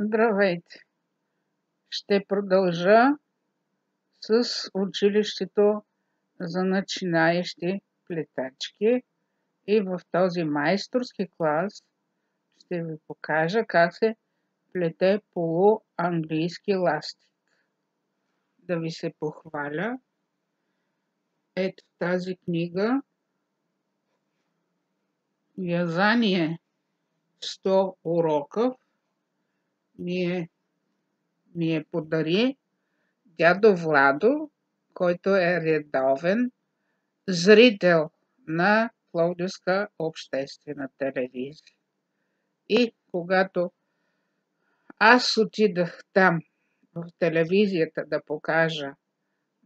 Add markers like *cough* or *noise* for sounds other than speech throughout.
Здравейте! Ще продължа с училището за начинаещи плетачки и в този майсторски клас ще ви покажа как се плете полуанглийски ластик. Да ви се похваля. Ето тази книга Вязание 100 уроков ми е, ми е подари дядо Владо, който е редовен зрител на Пловдивска обществена телевизия. И когато аз отидах там в телевизията да покажа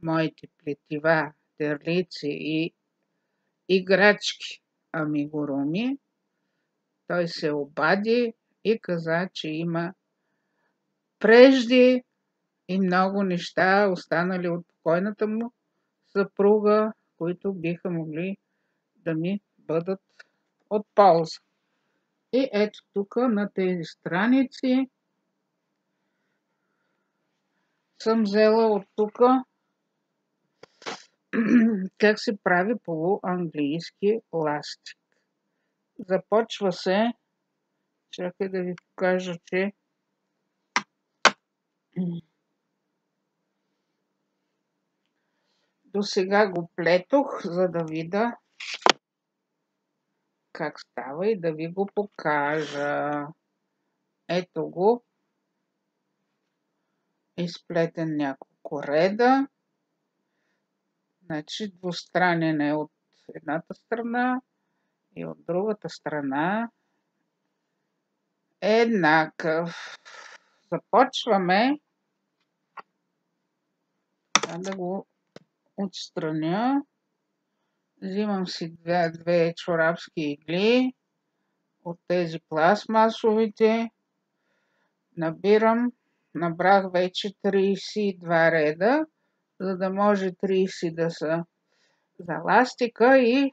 моите плетива, терлици и играчки амигуруми, той се обади и каза, че има прежде и много неща, останали от покойната му съпруга, които биха могли да ми бъдат от полза. И ето тук на тези страници съм взела от тук *clears throat* как се прави полуанглийски ластик. Започва се, чакай да ви покажа, че до сега го плетох, за да видя как става и да ви го покажа. Ето го. Изплетен няколко реда. Значи двустранен е от едната страна и от другата страна еднакъв. Започваме да го отстраня. Взимам си две, две чорапски игли от тези пластмасовите. Набирам. Набрах вече 32 реда, за да може 30 да са за ластика и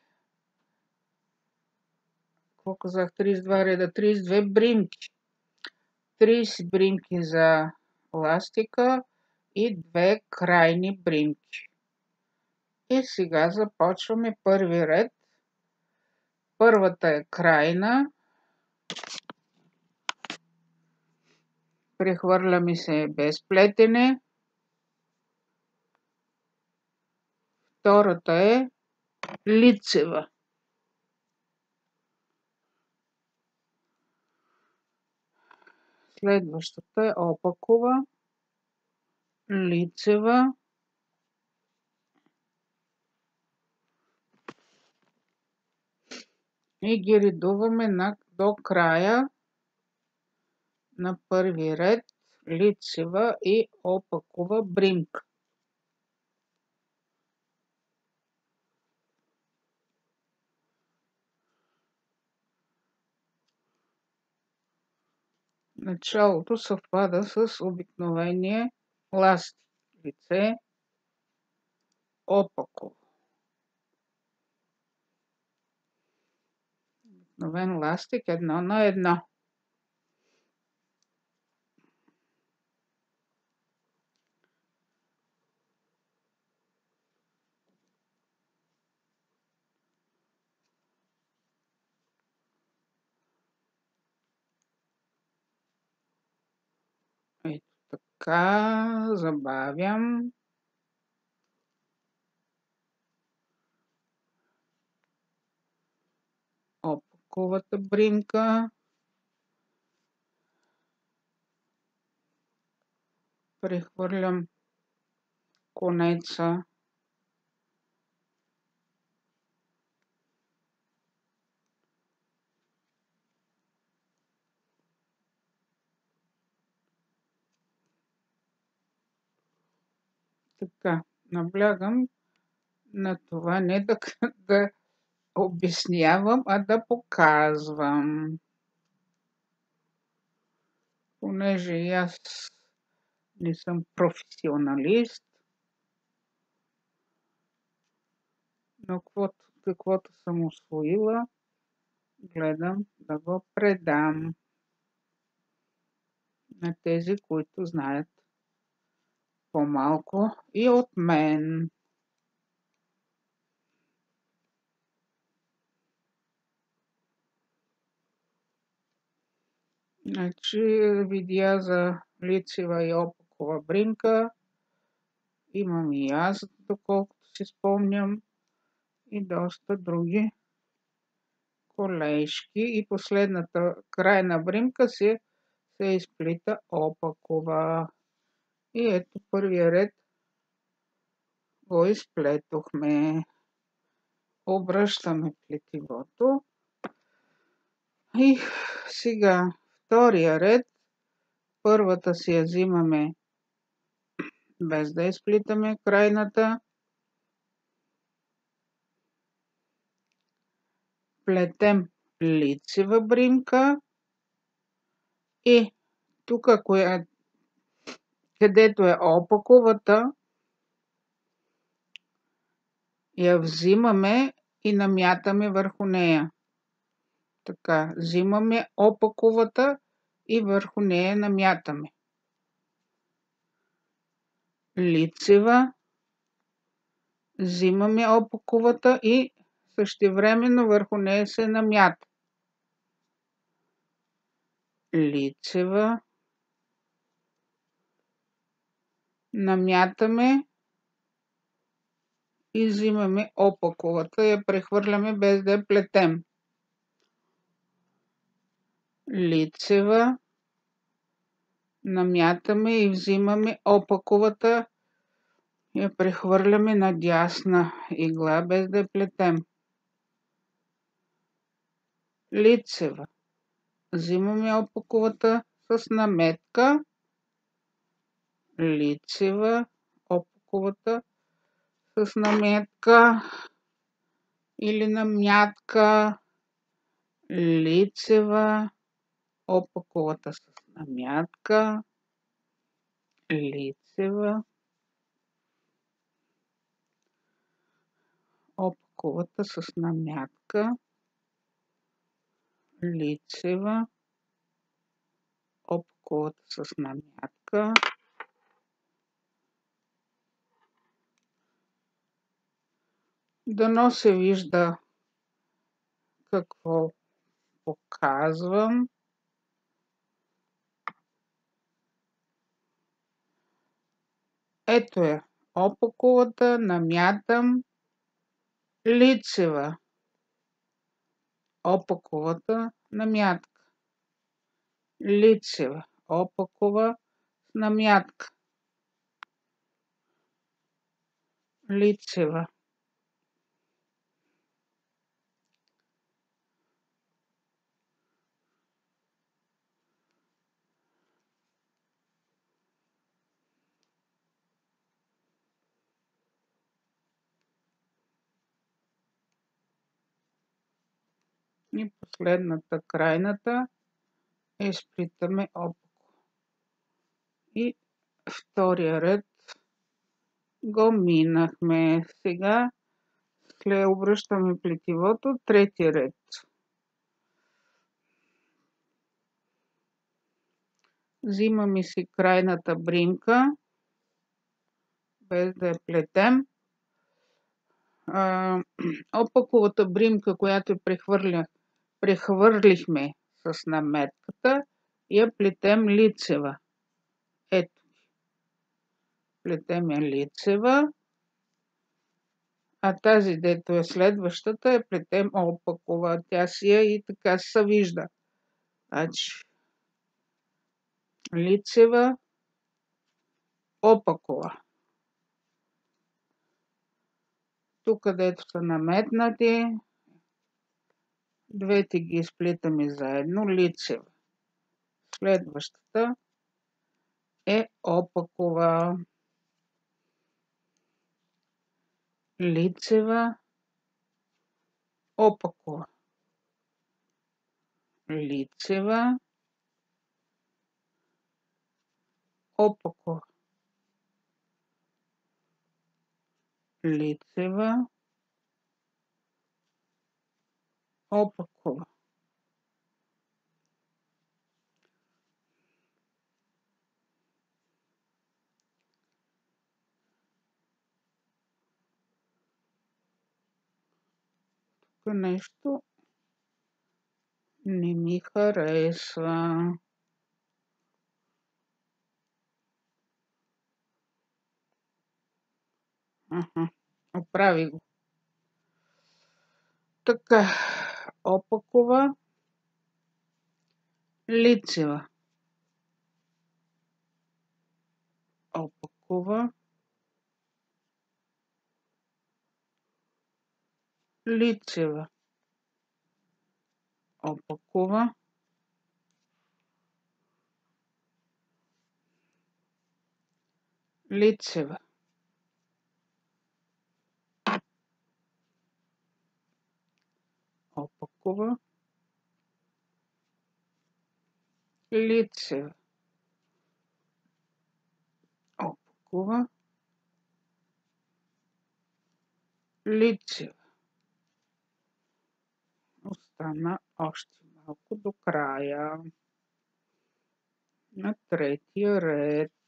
какво казах, 32 реда, 32 бримки. 30 бримки за ластика и две крайни бримки. И сега започваме първи ред. Първата е крайна. Прехвърля ми се без плетене. Втората е лицева. Следващата е опакова, лицева, и ги редуваме на, до края на първи ред лицева и опакова бримка. Началото съвпада с обикновение ластик лице опаково. обикновен ластик едно на едно. Ето така, забавям. опаковата бринка. Прехвърлям конеца така, наблягам на това, не да, *laughs* да обяснявам, а да показвам. Понеже и аз не съм професионалист, но каквото, каквото съм освоила, гледам да го предам. на тези, които знаят по-малко и от мен. Значи видеа за лицева и опакова бринка. Имам и аз, доколкото си спомням, и доста други колежки. И последната крайна бримка се, се изплита опакова. И ето първия ред го изплетохме. Обръщаме плетивото. И сега втория ред. Първата си я взимаме без да изплитаме крайната. Плетем лицева бримка и тук, коя, където е опаковата, я взимаме и намятаме върху нея. Така, взимаме опаковата и върху нея намятаме. Лицева, взимаме опаковата и същевременно върху нея се намята. Лицева, намятаме и взимаме опаковата, я прехвърляме без да я плетем. Лицева, намятаме и взимаме опаковата, я прехвърляме на дясна игла, без да я плетем. Лицева, взимаме опаковата с наметка, лицева, опаковата с наметка или намятка, лицева, опаковата с намятка, лицева, опаковата с намятка, лицева, опаковата с намятка, Дано се вижда какво показвам. Ето е опаковата, намятам лицева. Опаковата намятка. Лицева. Опакова намятка. Лицева. И последната крайната изплитаме опако. И втория ред го минахме. Сега след обръщаме плетивото, трети ред. Взимаме си крайната бримка, без да я плетем. *clears throat* опаковата бримка, която прехвърлях прехвърлихме с наметката и я плетем лицева. Ето. Плетем я лицева. А тази, дето е следващата, е плетем опакова. Тя си е и така се вижда. Значи, лицева, опакова. Тук, където са наметнати, Двете ги изплитаме заедно, лицева. Следващата е опакова. Лицева, опакова. Лицева, опакова. Лицева, опакова облако. Тук нещо не ми харесва. Аха, оправи го. Така опакова, лицева. Опакова, лицева. Опакова, лицева. Опакова лицева. Опакова лицева. Остана още малко до края. На третия ред.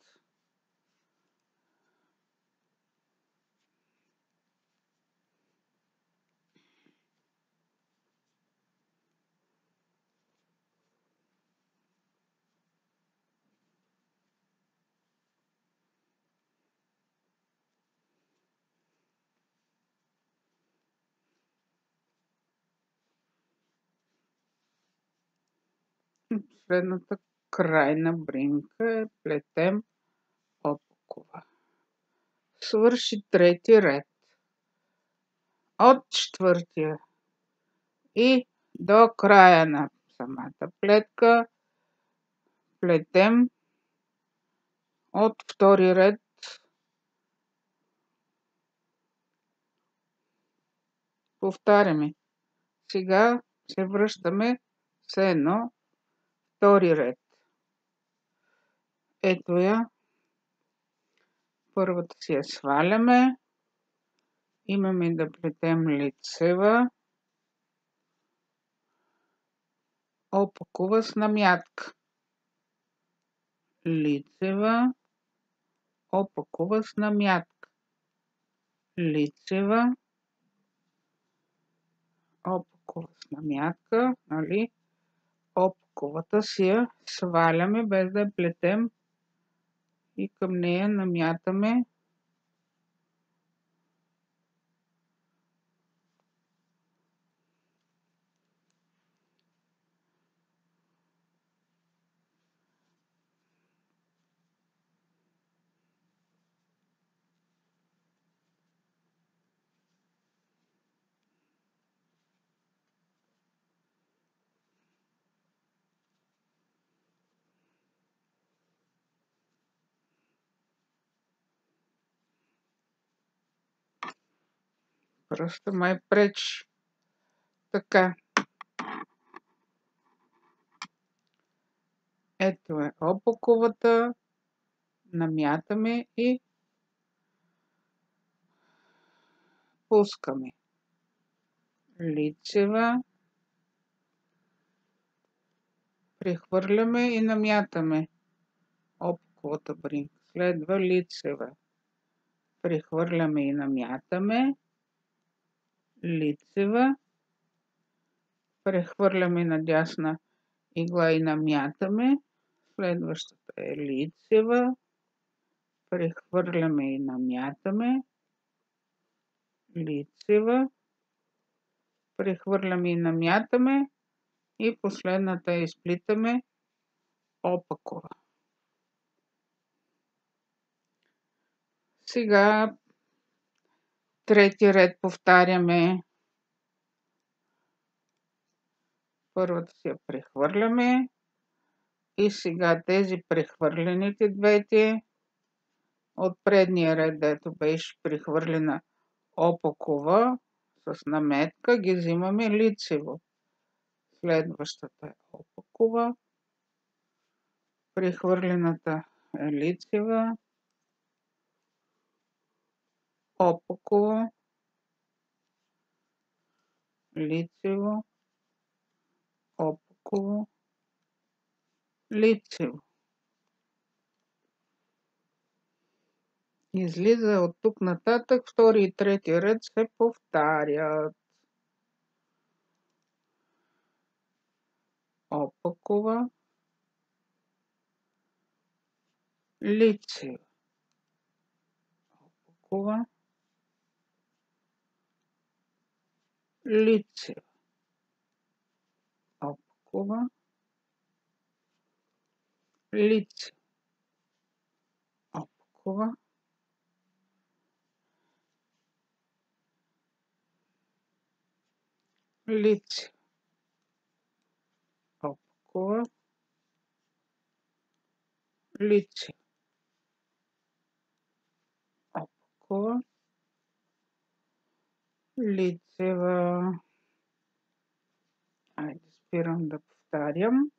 Следната крайна бринка е плетем опакова. Свърши трети ред. От четвъртия и до края на самата плетка плетем от втори ред повтаряме. Сега се връщаме все едно втори ред. Ето я. Първата си я сваляме. Имаме да плетем лицева. Опакова с намятка. Лицева. Опакова с намятка. Лицева. Опакова с намятка, нали? Опковата си я сваляме без да я плетем. И към нея намятаме Просто май пречи. Така. Ето е опаковата. Намятаме и пускаме. Лицева. Прехвърляме и намятаме опаковата бринка. Следва лицева. Прехвърляме и намятаме лицева, прехвърляме на дясна игла и намятаме, следващата е лицева, прехвърляме и намятаме, лицева, прехвърляме и намятаме. И последната изплитаме. Опакова. Сега трети ред повтаряме. Първата си я прехвърляме. И сега тези прехвърлените двете от предния ред, дето беше прехвърлена опакова с наметка, ги взимаме лицево. Следващата е опакова. Прехвърлената е лицева Опоково, Лицево, Опоково, Лицево. Излиза от тук нататък, втори и трети ред се повтарят. Опакова, Лицева. Опакова, лицева, опакова, лицева, опакова, лице, опакова, лице, опакова, лицева. Айде, спирам да повтарям.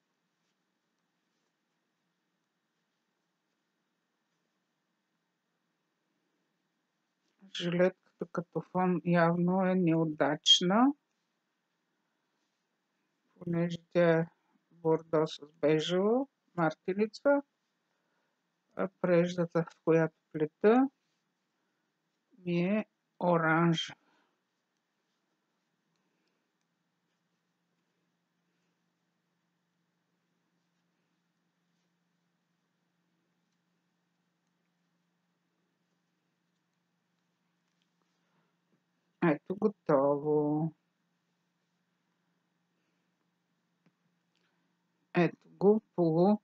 Жилетката като фон явно е неудачна, понеже тя е бордо с бежева мартеница, а преждата, в която плета, ми е оранжева. Ето готово. Ето го по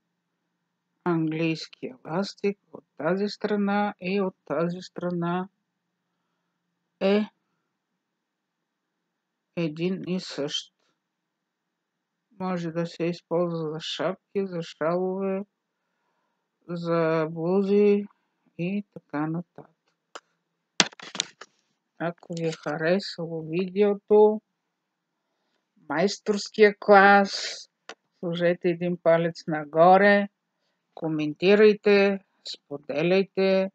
английския ластик от тази страна и от тази страна е един и същ. Може да се използва за шапки, за шалове, за блузи и така нататък. Ако ви е харесало видеото, майсторския клас, сложете един палец нагоре, коментирайте, споделяйте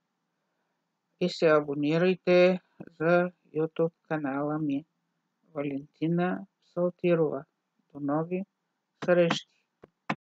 и се абонирайте за YouTube канала ми Валентина Салтирова. До нови срещи!